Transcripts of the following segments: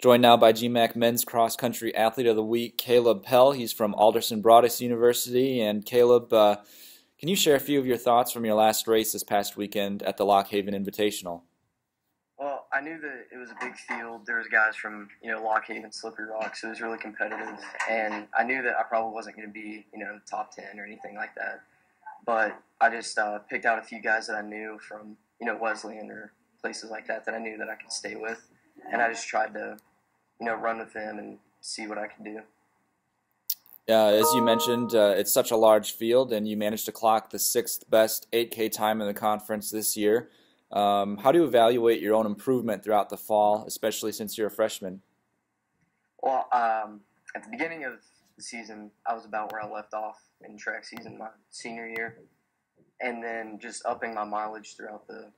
Joined now by GMAC Men's Cross Country Athlete of the Week, Caleb Pell. He's from Alderson Broaddus University. And Caleb, uh, can you share a few of your thoughts from your last race this past weekend at the Lock Haven Invitational? Well, I knew that it was a big field. There was guys from you know Lock Haven, Slippery Rock, so it was really competitive. And I knew that I probably wasn't going to be you know top ten or anything like that. But I just uh, picked out a few guys that I knew from you know Wesleyan or places like that that I knew that I could stay with, and I just tried to you know run with them and see what I can do. Uh, as you mentioned, uh, it's such a large field, and you managed to clock the sixth best 8K time in the conference this year. Um, how do you evaluate your own improvement throughout the fall, especially since you're a freshman? Well, um, at the beginning of the season, I was about where I left off in track season my senior year, and then just upping my mileage throughout the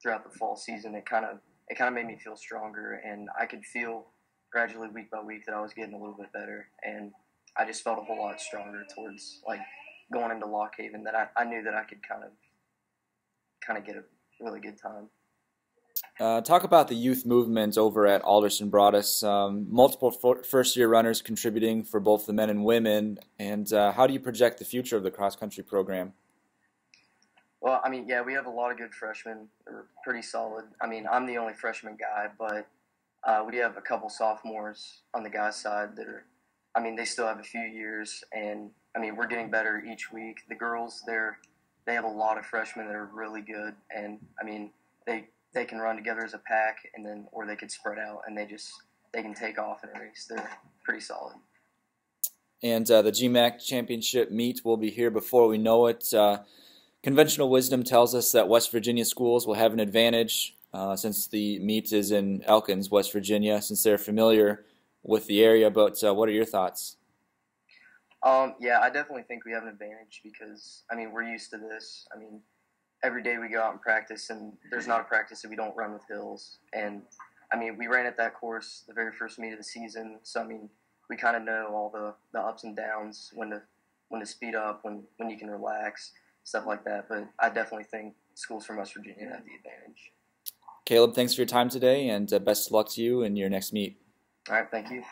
throughout the fall season, it kind of it kind of made me feel stronger, and I could feel gradually week by week that I was getting a little bit better, and I just felt a whole lot stronger towards like going into Lock Haven that I, I knew that I could kind of kind of get a really good time. Uh, talk about the youth movement over at Alderson Broaddus. Um, multiple first year runners contributing for both the men and women. And uh, how do you project the future of the cross country program? Well, I mean, yeah, we have a lot of good freshmen. They're pretty solid. I mean, I'm the only freshman guy, but uh, we have a couple sophomores on the guys' side that are, I mean, they still have a few years, and I mean, we're getting better each week. The girls, they're, they have a lot of freshmen that are really good, and I mean, they they can run together as a pack, and then or they could spread out, and they just they can take off in a race. They're pretty solid. And uh, the GMAC championship meet will be here before we know it. Uh, conventional wisdom tells us that West Virginia schools will have an advantage uh, since the meet is in Elkins, West Virginia, since they're familiar with the area. But uh, what are your thoughts? Um, yeah, I definitely think we have an advantage because I mean we're used to this. I mean, every day we go out and practice, and there's not a practice that we don't run with hills. And I mean, we ran at that course the very first meet of the season, so I mean, we kind of know all the, the ups and downs, when to when to speed up, when when you can relax, stuff like that. But I definitely think schools from West Virginia have the advantage. Caleb, thanks for your time today, and uh, best of luck to you in your next meet. All right, thank you.